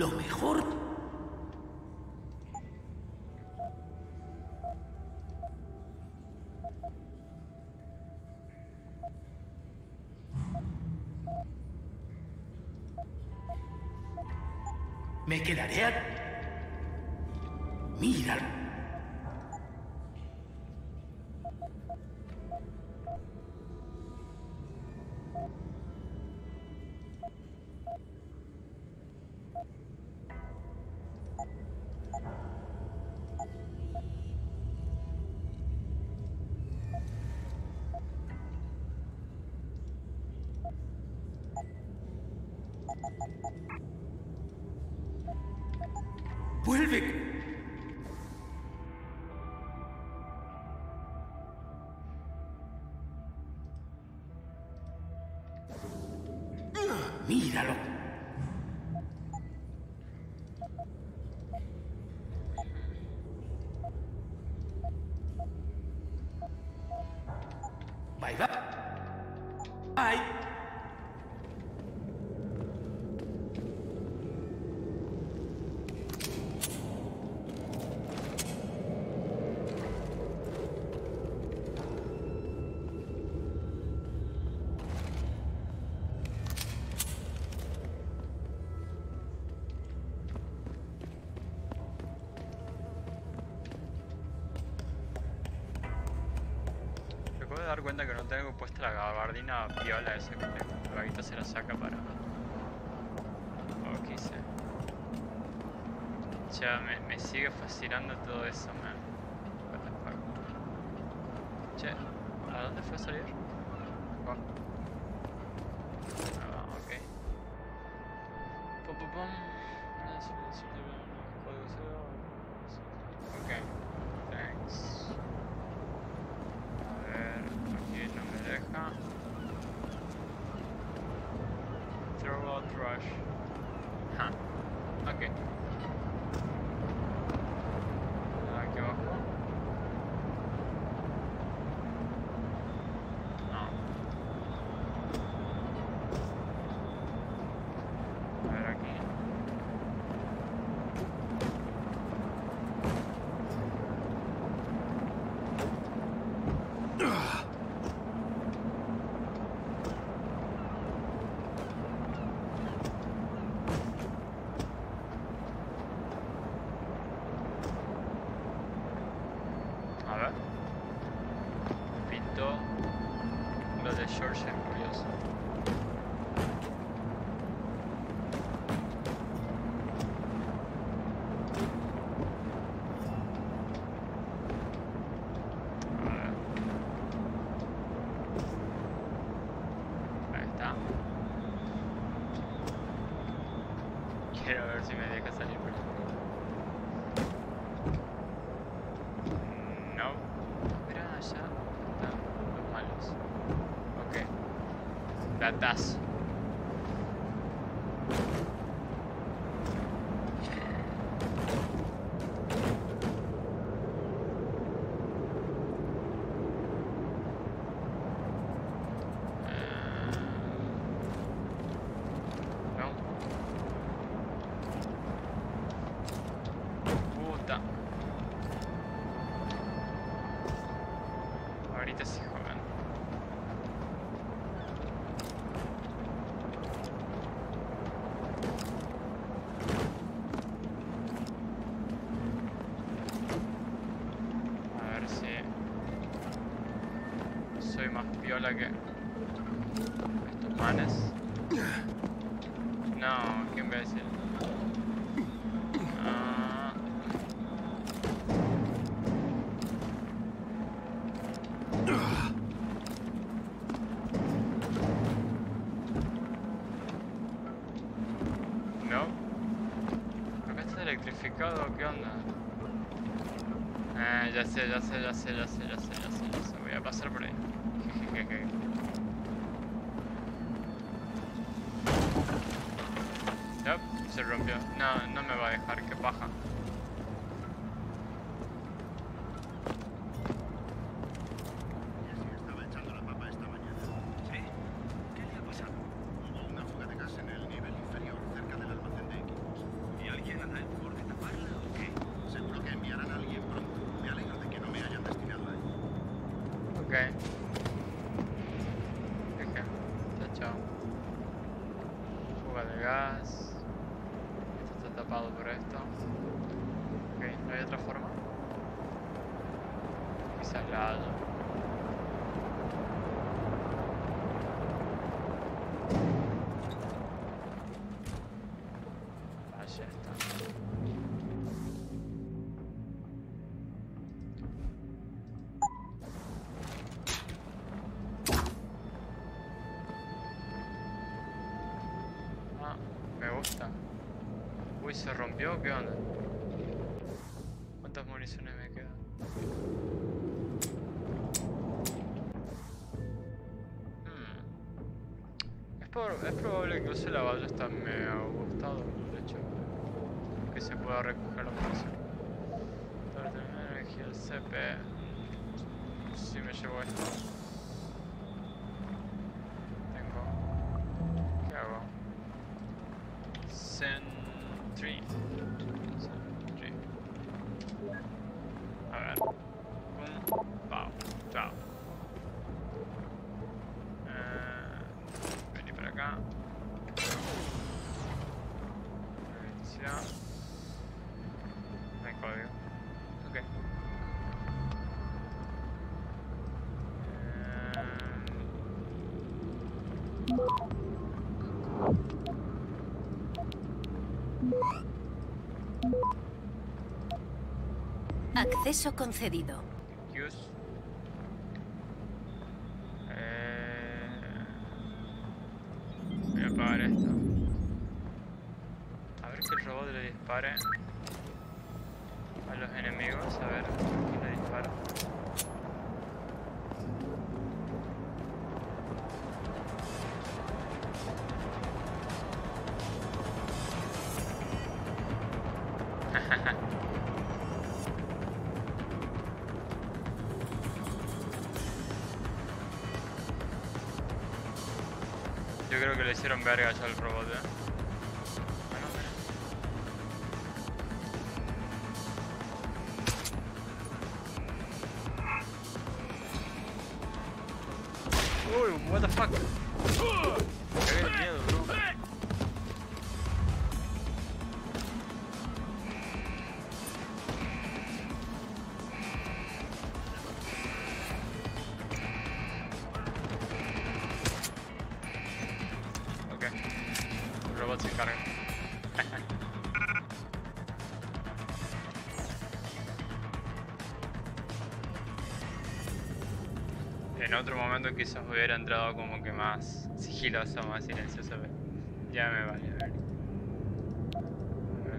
lo mejor ¡Vuelve! Ah, míralo. puesta la gabardina viola esa que tengo. La guita se la saca para... O oh, quise. Ya, me, me, sigue fascinando todo eso, man. What the. Che, ¿a dónde fue a salir? best. ya sé, ya sé, ya sé, ya sé, ya sé, ya sé, ya sé. Voy a pasar por ahí. Jejeje. Yep, se rompió. No, no me va a dejar, que paja. ya. Acceso concedido. recuperare acel en otro momento quizás hubiera entrado como que más sigiloso, más silencioso, pero ya me vale. A ver.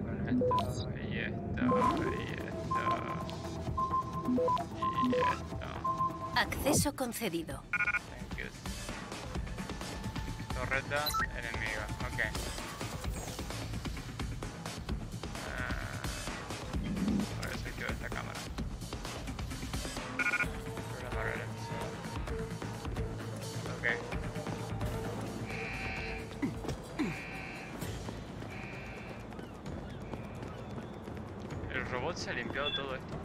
Con esto y esto y esto y esto. Acceso concedido. Torretas enemigas, ok. se ha limpiado todo esto?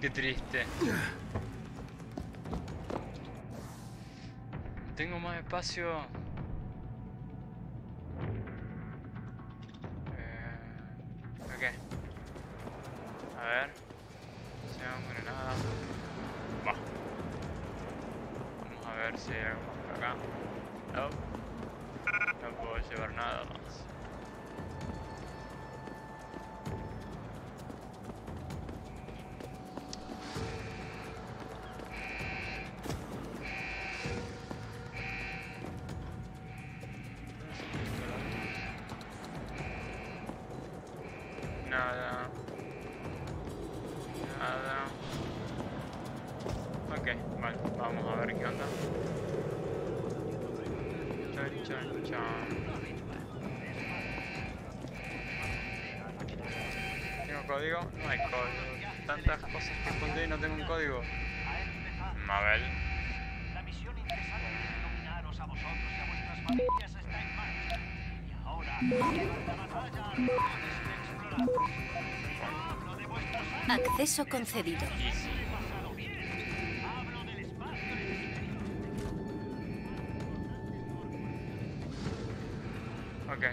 Qué triste. Tengo más espacio. Acceso concedido. Ok.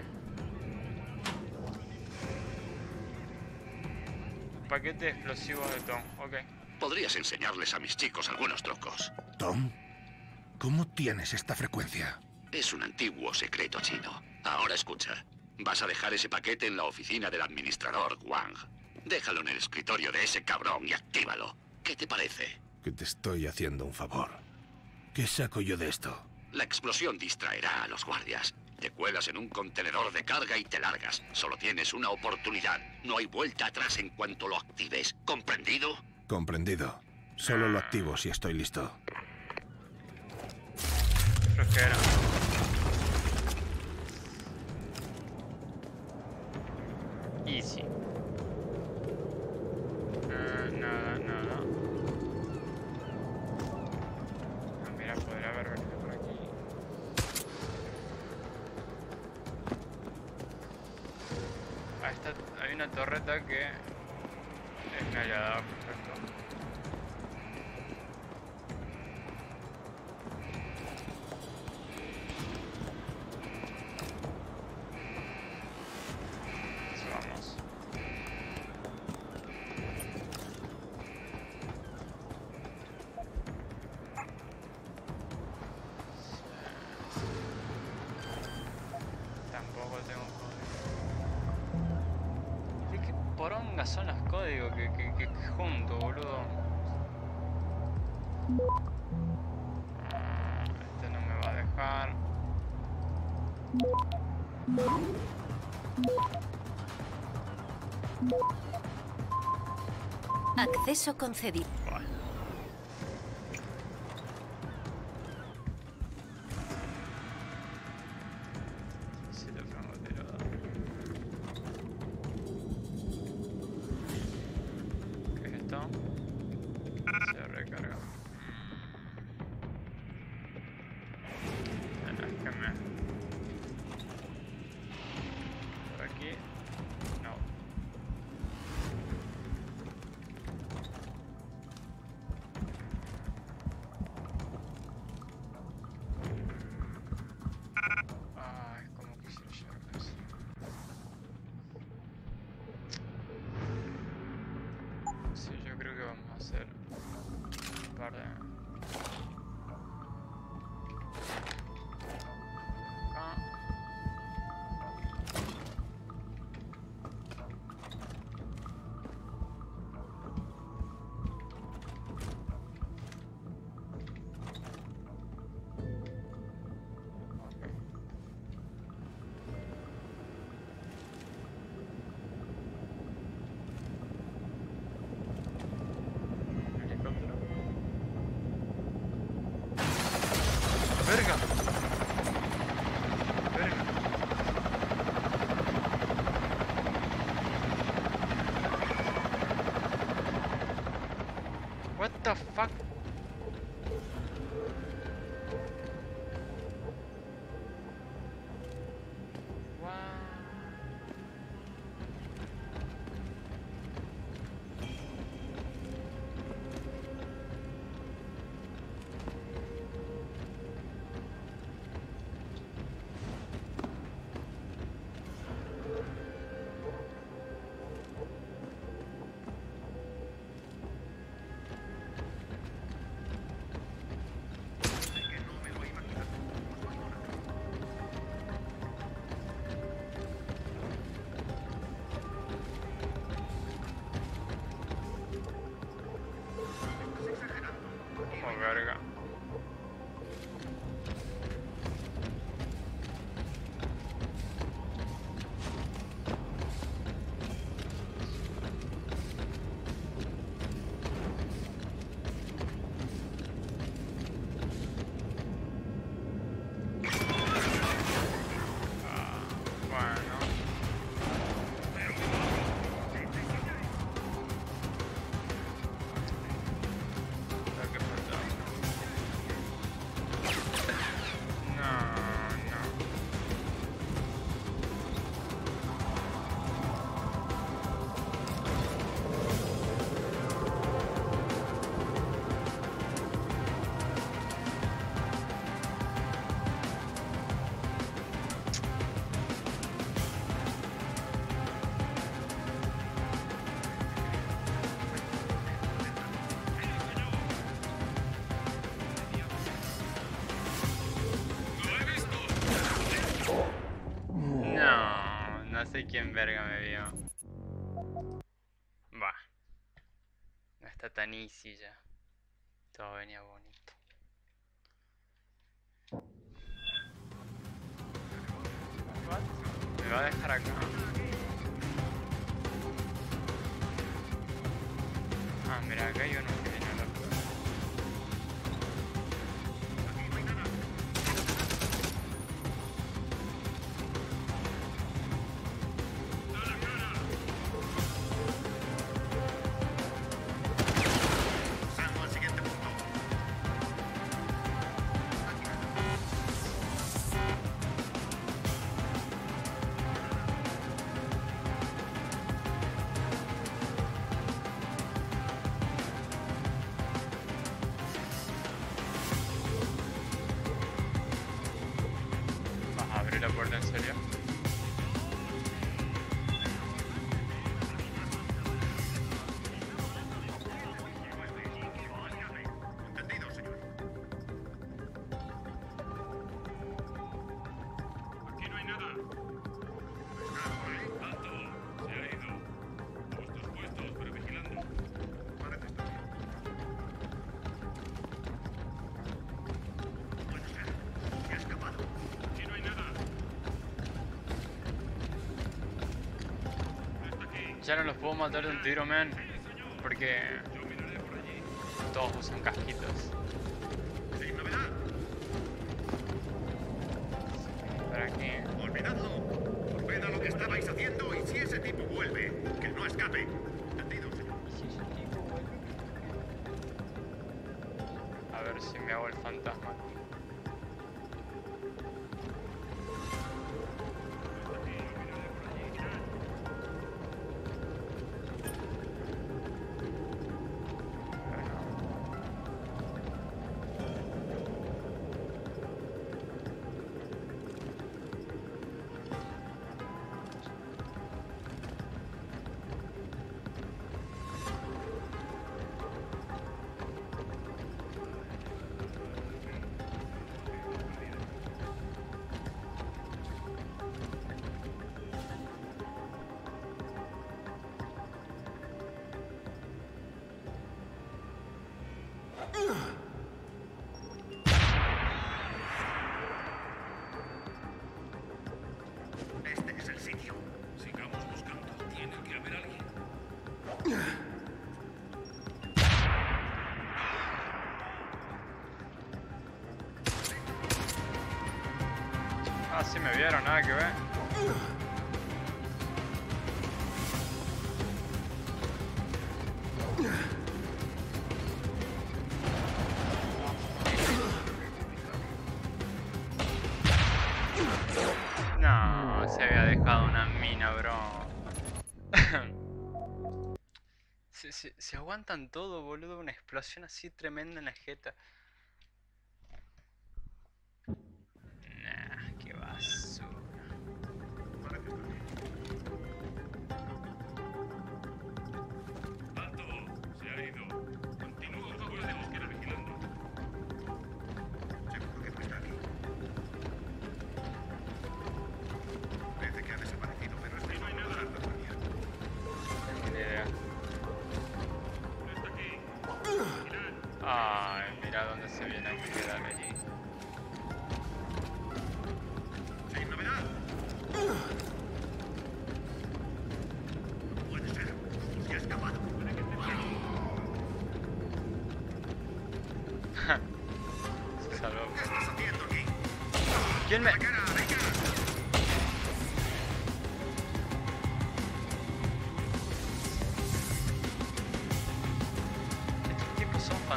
Paquete de explosivos de Tom. Ok. Podrías enseñarles a mis chicos algunos trucos. Tom, ¿cómo tienes esta frecuencia? Es un antiguo secreto chino. Ahora escucha. Vas a dejar ese paquete en la oficina del administrador Wang. Déjalo en el escritorio de ese cabrón y actívalo. ¿Qué te parece? Que te estoy haciendo un favor. ¿Qué saco yo de esto? La explosión distraerá a los guardias. Te cuelas en un contenedor de carga y te largas. Solo tienes una oportunidad. No hay vuelta atrás en cuanto lo actives. ¿Comprendido? Comprendido. Solo lo activo si estoy listo. Creo que era. Easy. Una torreta que es callada, Acceso concedido. Está tan easy Ya no los puedo matar de un tiro, man. Porque todos usan casquitos. Por aquí. Olvidadlo. Volved a lo que estabais haciendo y si ese tipo vuelve, que no escape. Entendido. A ver si me hago el fantasma. Ah, sí me vieron, nada que ver. aguantan todo, boludo. Una explosión así tremenda en la jeta.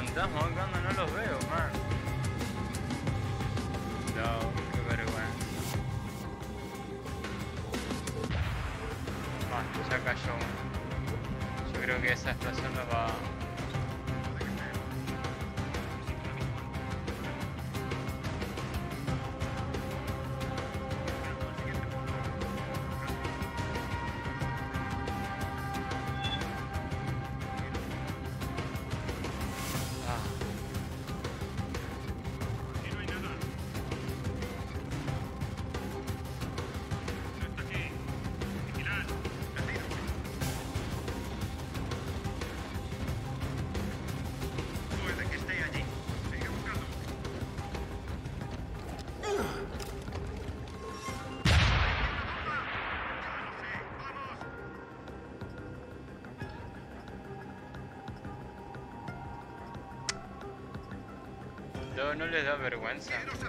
fantasmas cuando no los veo, man. No, qué vergüenza. Basta, ya cayó uno. Yo creo que esa explosión nos va... One second.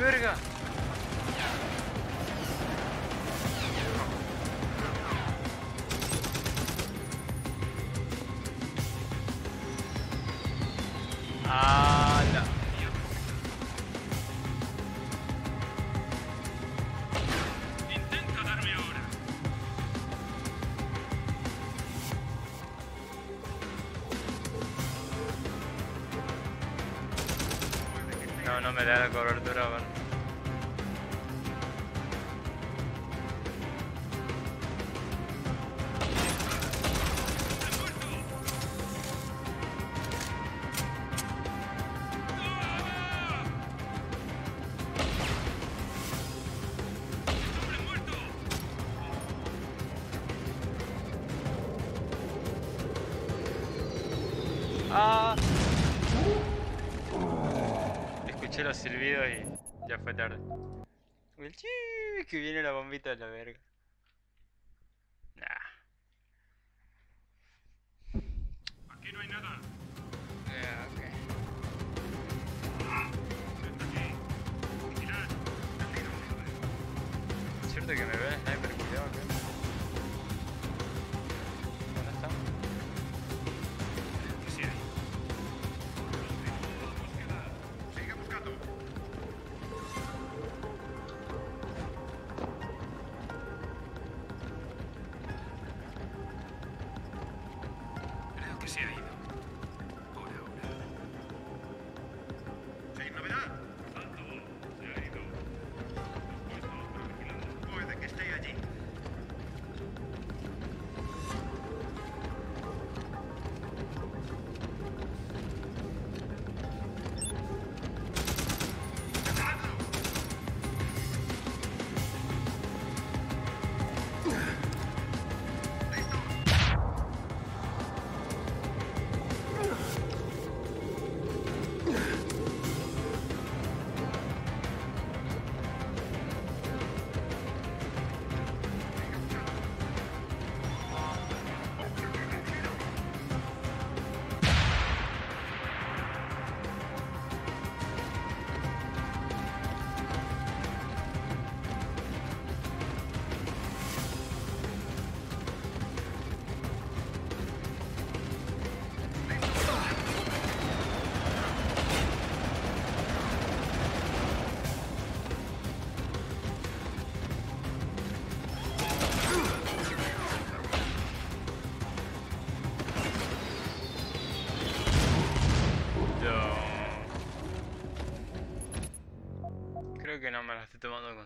берега. А. me da la cobertura.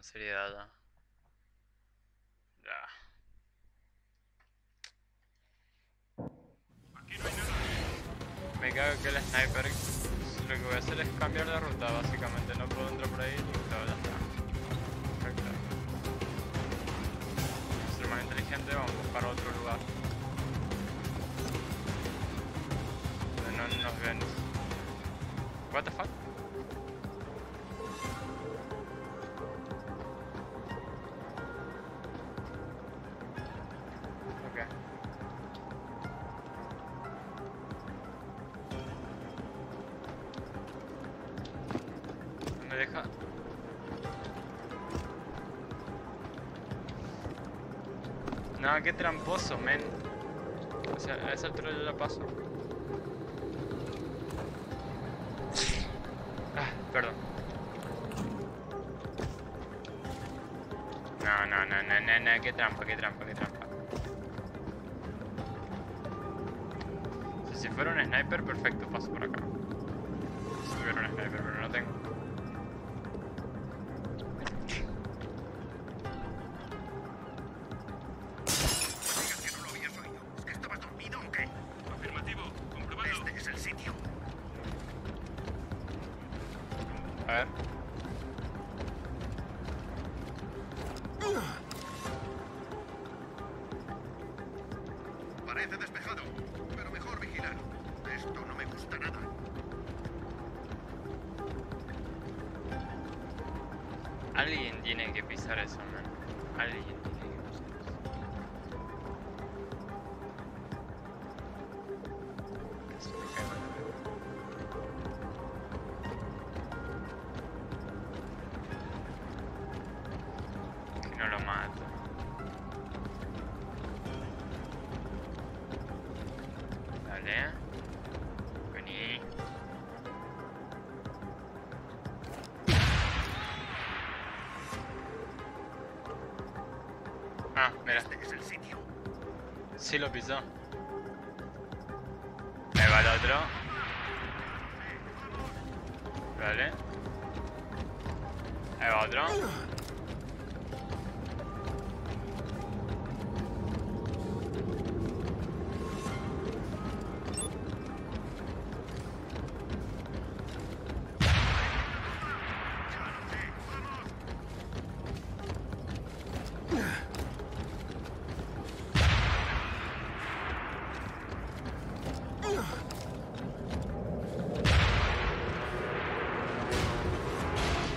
Seriedad. ya. Ya. Me cago que el sniper. Lo que voy a hacer es cambiar de ruta, básicamente. No puedo entrar por ahí. Listo, ya está. Perfecto. Ser más inteligente, vamos a buscar otro lugar. Tramposo, men. O sea, a esa altura yo la paso. Ah, perdón. No, no, no, no, no, no, qué trampa, qué trampa, qué trampa. Si fuera un sniper, perfecto, paso por acá. Si hubiera un sniper, pero no tengo.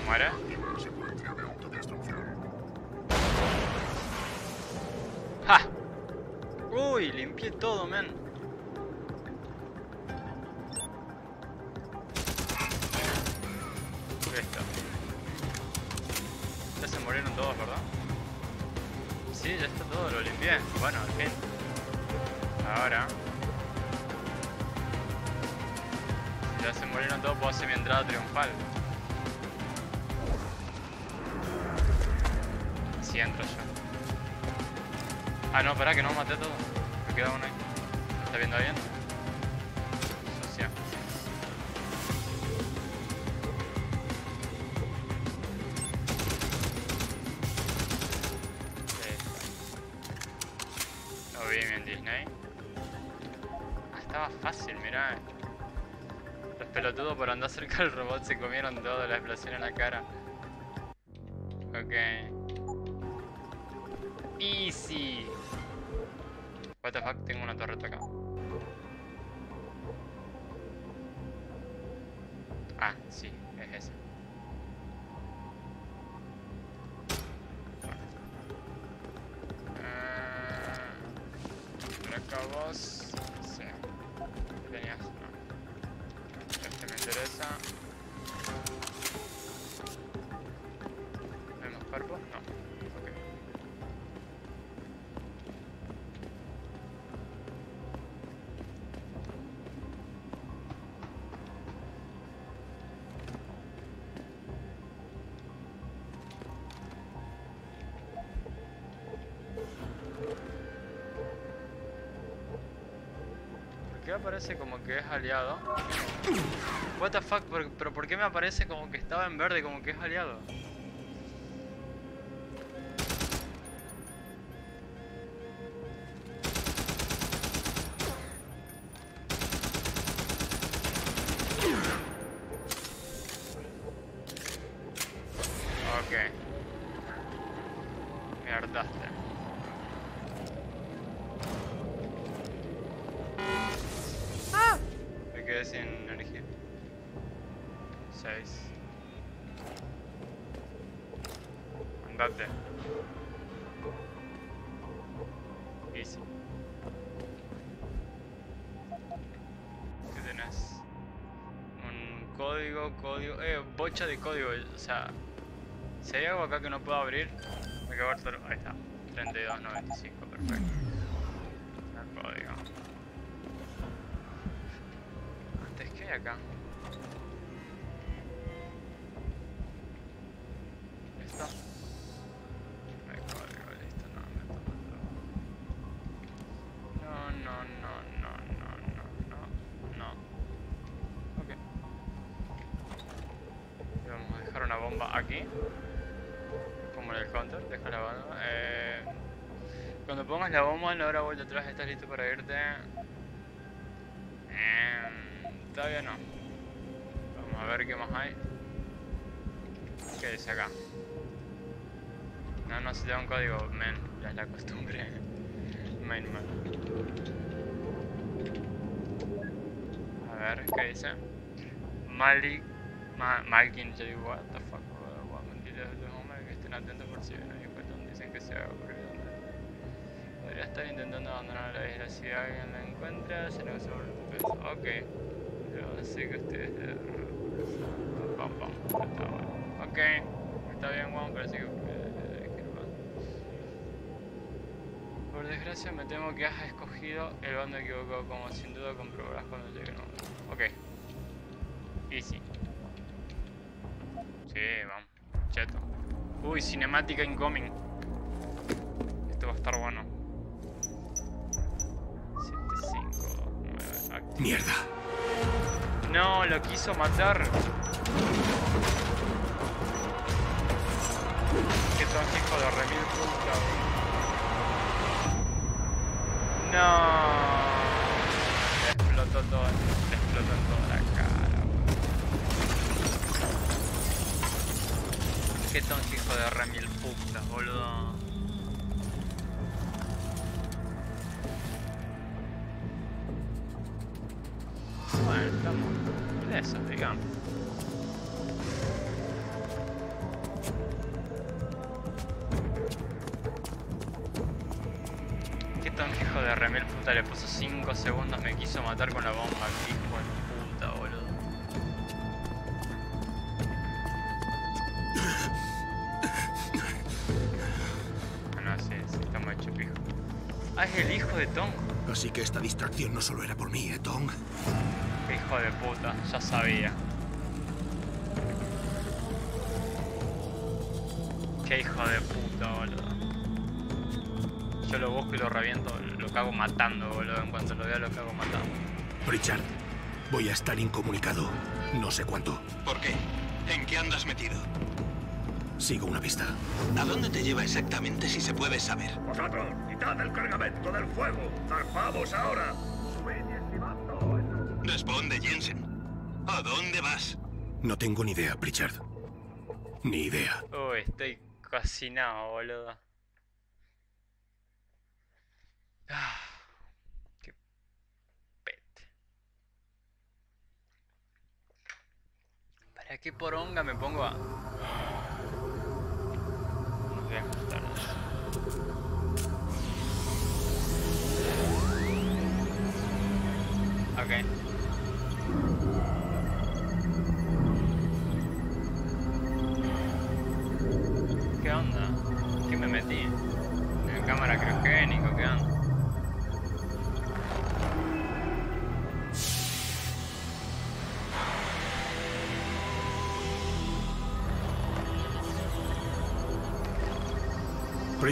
Muere. ¡Ja! Uy, limpié todo, men. Entrada triunfal. Así entro yo. Ah, no, espera, que no maté todo. del robot se comieron todo, la explosión en la cara. Ok. Qué aparece como que es aliado? What the fuck, pero, pero ¿por qué me aparece como que estaba en verde, como que es aliado? Bocha de código. O sea, si hay algo acá que no puedo abrir, me quedo. Ahí está. 3295, perfecto. ¿Estás listo para irte? Em, todavía no. Vamos a ver qué más hay. ¿Qué dice acá? No, no, si te da un código, men, ya es la costumbre. Main man. A ver, ¿qué dice? Malik, Ma, Malkin J. What the fuck, mentiras de los hombres que estén atentos por si ven ahí cuentan, dicen que se va a ocurrir donde podría estar intentando abandonar la isla si alguien la encuentra, se le sobre. Ok, yo sé que ustedes de... Pam, pam, está bueno. Ok, está bien, Juan, pero sí que... eh, quiero más. Por desgracia me temo que has escogido el bando equivocado, como sin duda comprobarás cuando llegue el momento. Ok. Easy. Sí, vamos. Cheto. Uy, cinemática incoming. Esto va a estar bueno. Mierda. No, lo quiso matar. Keaton, hijo de remil puta. No. Explotó todo, explotó en toda la cara, boludo. Keaton, hijo de remil puta, boludo. Ilesos, digamos. Qué tan hijo de remil puta le puso 5 segundos, me quiso matar con la bomba, hijo de puta, boludo. Ah, no, sí, sí, está muy hecho pijo. Ah, es el hijo de Tom. Así que esta distracción no solo era por mí, ¿eh, Tom? Hijo de puta, ya sabía. Qué hijo de puta, boludo. Yo lo busco y lo reviento, lo cago matando, boludo. En cuanto lo vea lo cago matando. Richard, voy a estar incomunicado. No sé cuánto. ¿Por qué? ¿En qué andas metido? Sigo una pista. ¿A dónde te lleva exactamente si se puede saber? Vosotros, quitad el cargamento del fuego. ¡Zarpamos ahora! Responde, Jensen. ¿A dónde vas? No tengo ni idea, Richard. Ni idea. Uy, estoy cocinado, boludo. Ah, qué pete. ¿Para qué poronga me pongo a...? No voy a eso.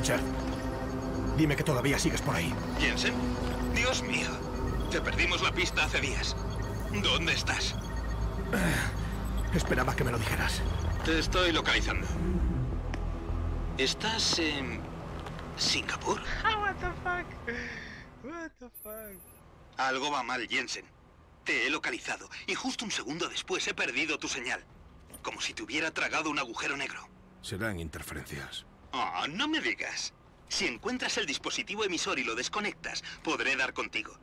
Richard, dime que todavía sigues por ahí. ¿Jensen? Dios mío. Te perdimos la pista hace días. ¿Dónde estás? Esperaba que me lo dijeras. Te estoy localizando. ¿Estás en... Singapur? What the fuck? What the fuck? Algo va mal, Jensen. Te he localizado y justo un segundo después he perdido tu señal. Como si te hubiera tragado un agujero negro. Serán interferencias. Oh, no me digas. Si encuentras el dispositivo emisor y lo desconectas, podré dar contigo.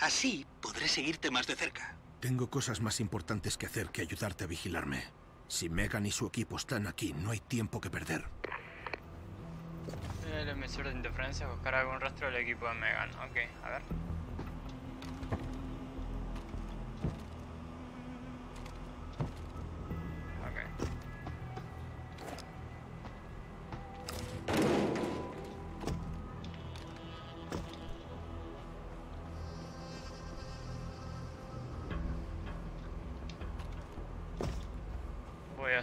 Así podré seguirte más de cerca. Tengo cosas más importantes que hacer que ayudarte a vigilarme. Si Megan y su equipo están aquí, no hay tiempo que perder. El emisor de interferencia buscar algún rastro del equipo de Megan. Ok, a ver.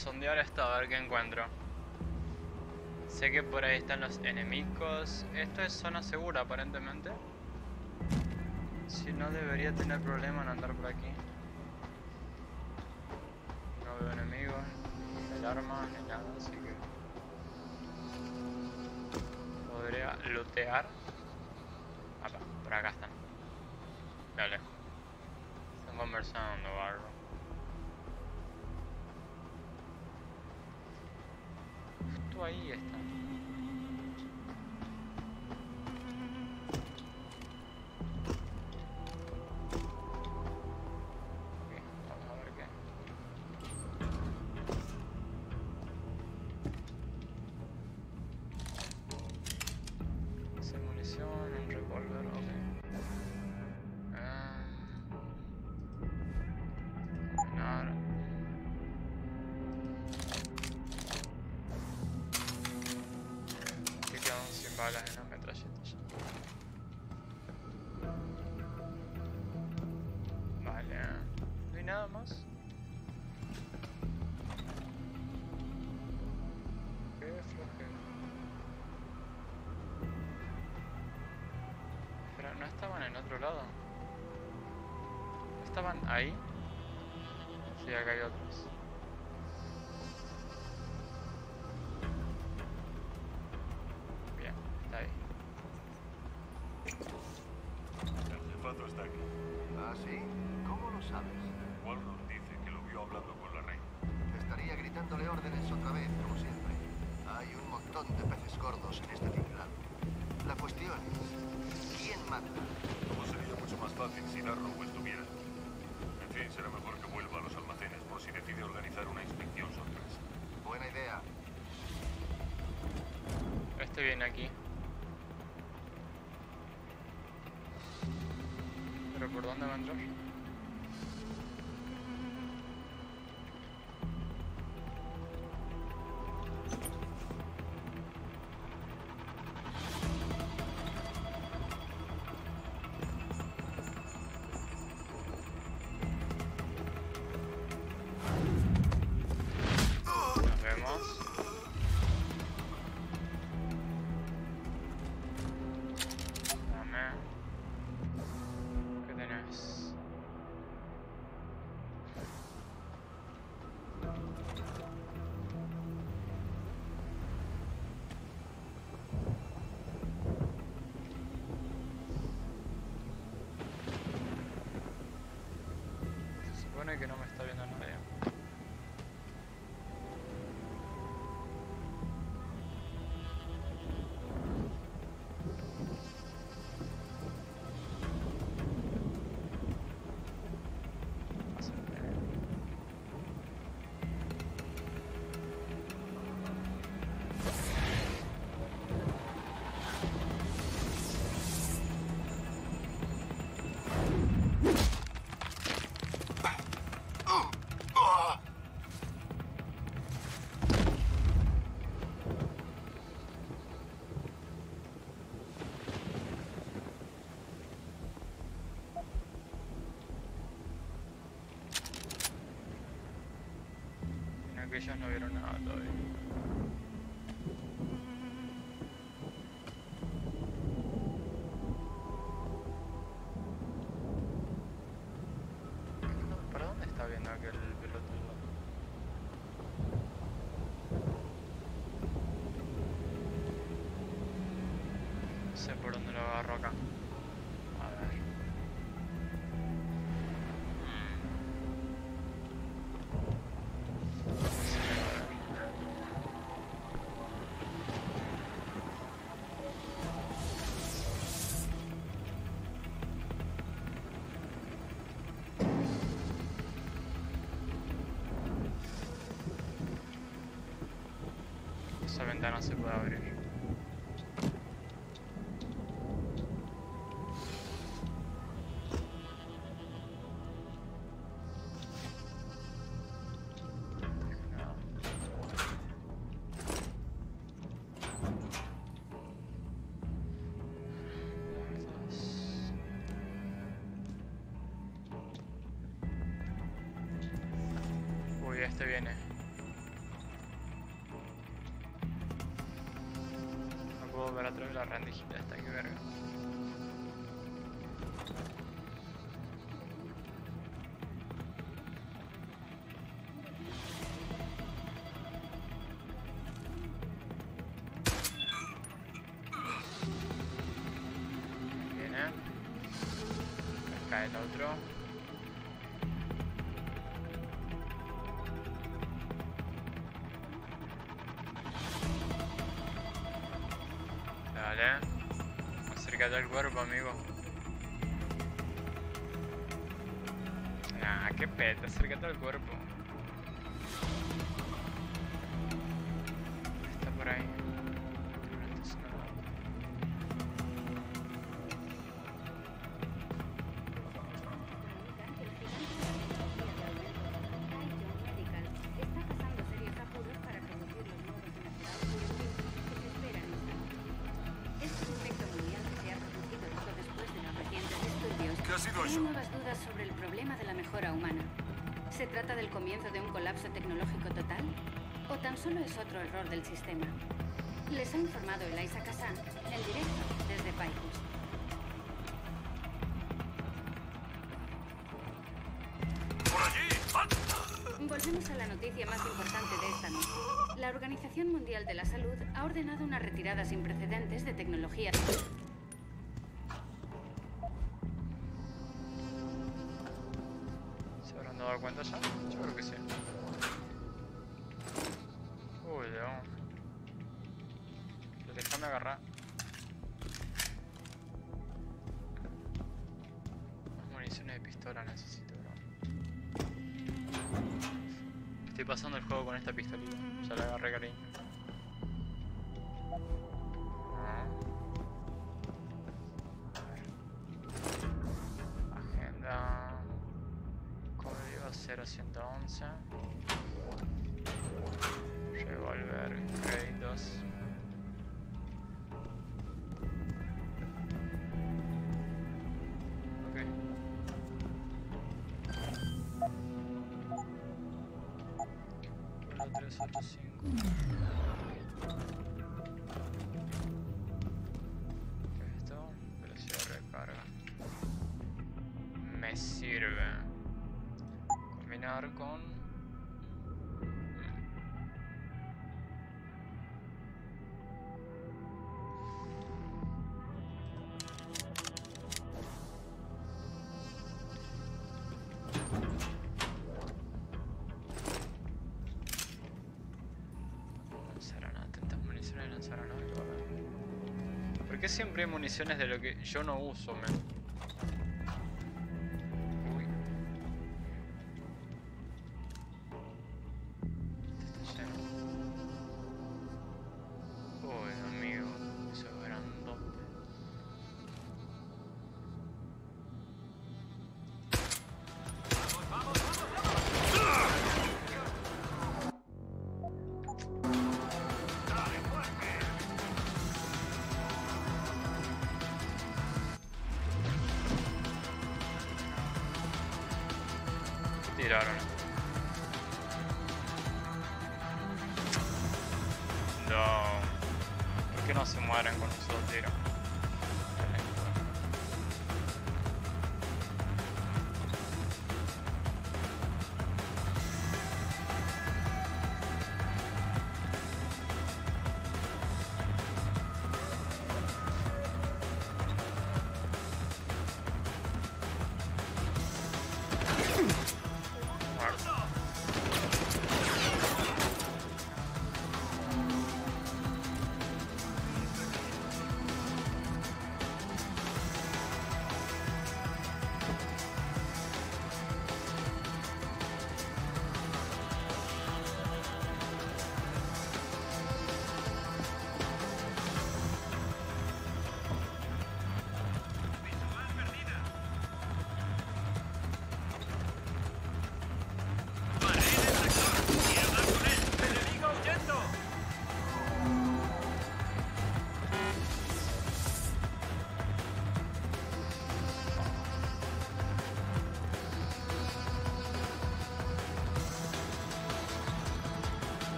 Sondear esto a ver qué encuentro. Sé que por ahí están los enemigos. Esto es zona segura aparentemente. Si no debería tener problema en andar por aquí. No veo enemigos, ni alarma, ni nada, así que... Podría lootear. Acá, por acá están. Lejos. Están conversando, barro. Justo en otro lado. ¿Estaban ahí? Sí, acá hay otros. Bien, está ahí. El zapato está aquí. Ah, sí. ¿Cómo lo sabes? supone que no que ellos no vieron nada todavía. ¿Para dónde está viendo aquel? esa ventana se puede abrir. con la rendijita esta que verga. Bien, ¿eh? Acá el otro. que pedra, tá ligado agora, bom. Organización Mundial de la Salud ha ordenado una retirada sin precedentes de tecnología. ¿Se habrán dado cuenta, Sam? 0111. Revolver créditos. Qué siempre hay municiones de lo que yo no uso, men?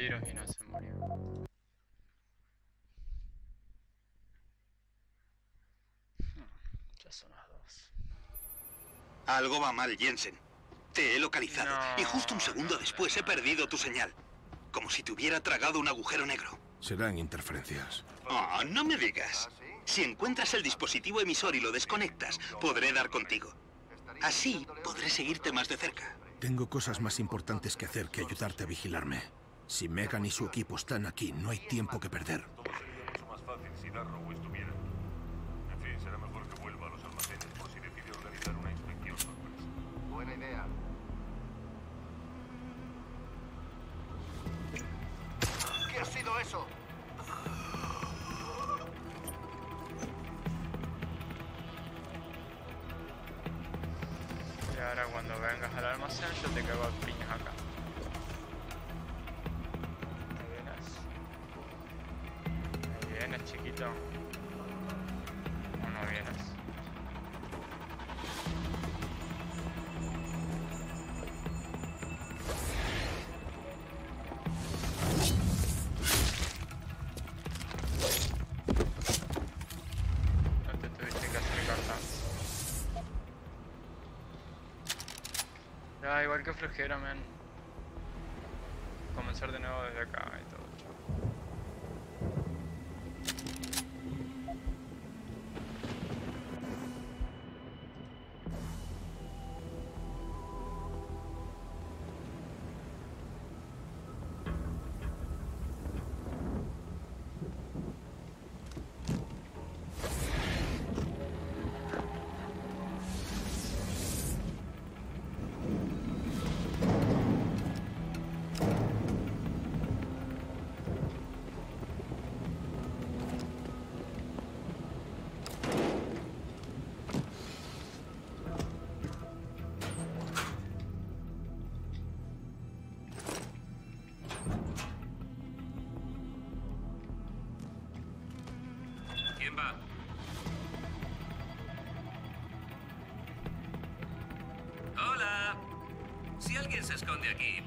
Tiros y no se murió. Hmm, Ya son las dos. Algo va mal, Jensen. Te he localizado y justo un segundo después he perdido tu señal. Como si te hubiera tragado un agujero negro. Serán interferencias. Oh, no me digas. Si encuentras el dispositivo emisor y lo desconectas, podré dar contigo. Así podré seguirte más de cerca. Tengo cosas más importantes que hacer que ayudarte a vigilarme. Si Megan y su equipo están aquí, no hay tiempo que perder. Todo sería mucho más fácil si Darrow estuviera. En fin, será mejor que vuelva a los almacenes por si decide organizar una inspección sorpresa. Buena idea. ¿Qué ha sido eso? Y ahora cuando vengas al almacén yo te cago a Igual que flojera, man.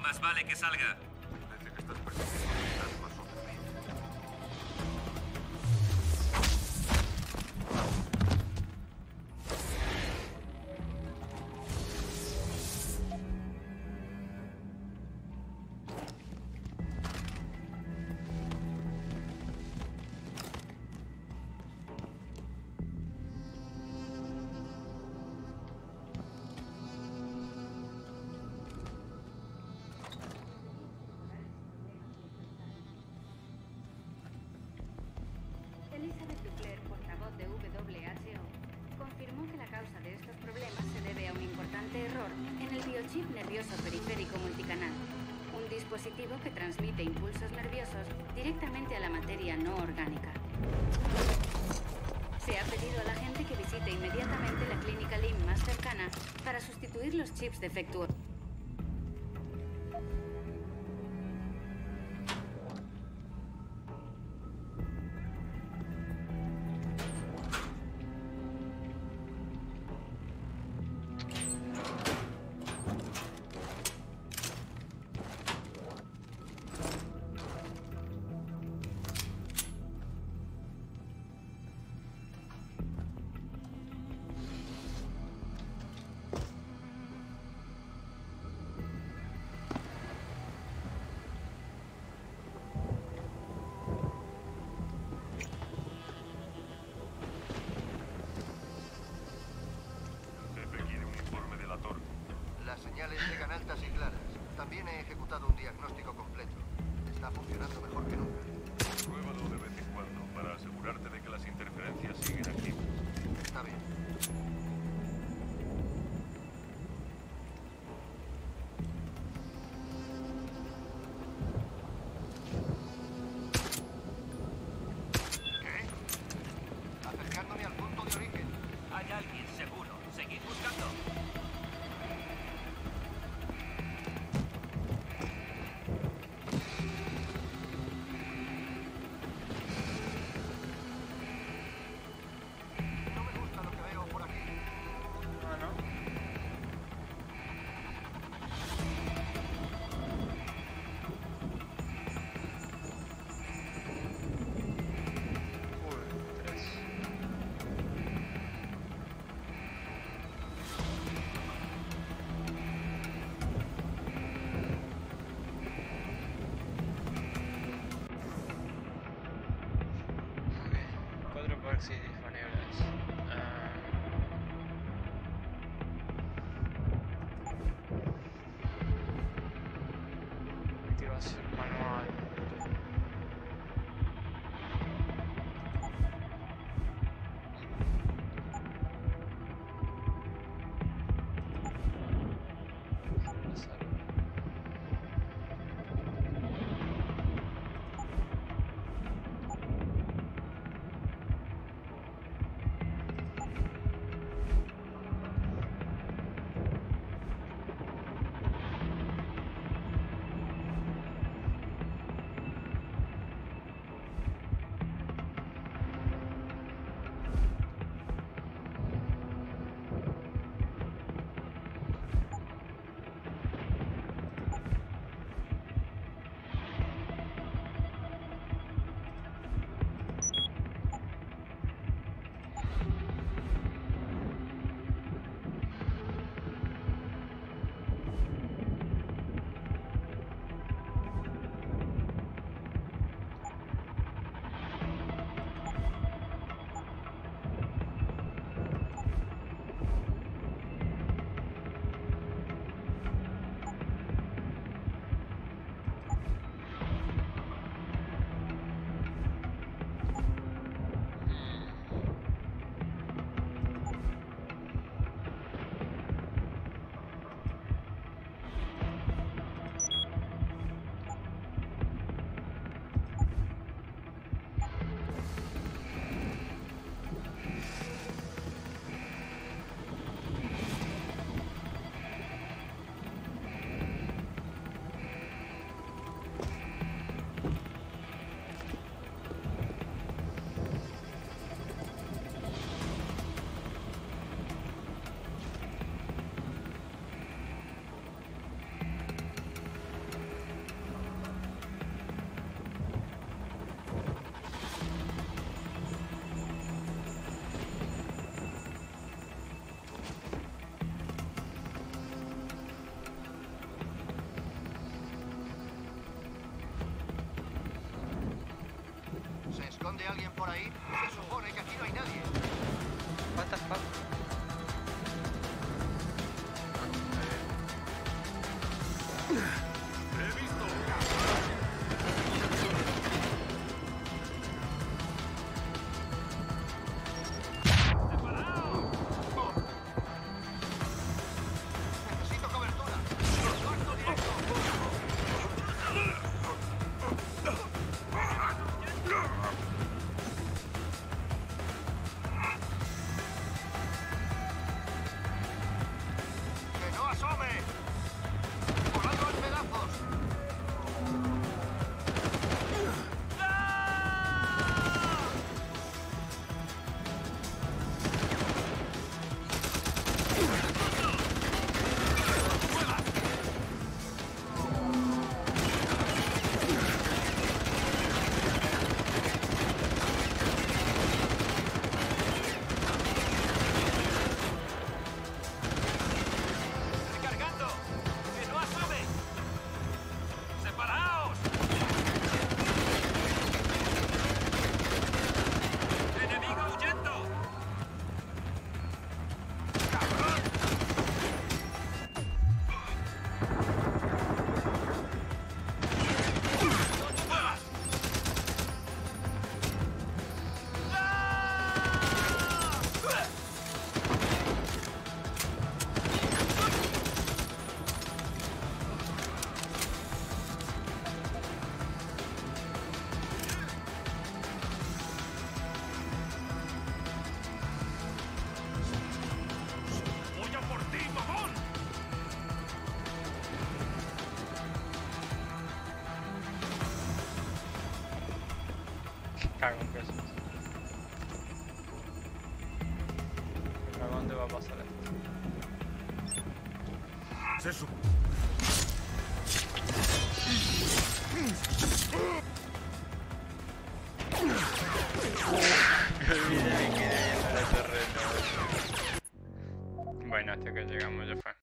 Más vale que salga. chip nervioso periférico multicanal, un dispositivo que transmite impulsos nerviosos directamente a la materia no orgánica. Se ha pedido a la gente que visite inmediatamente la clínica LIM más cercana para sustituir los chips defectuosos. Esconde alguien por ahí?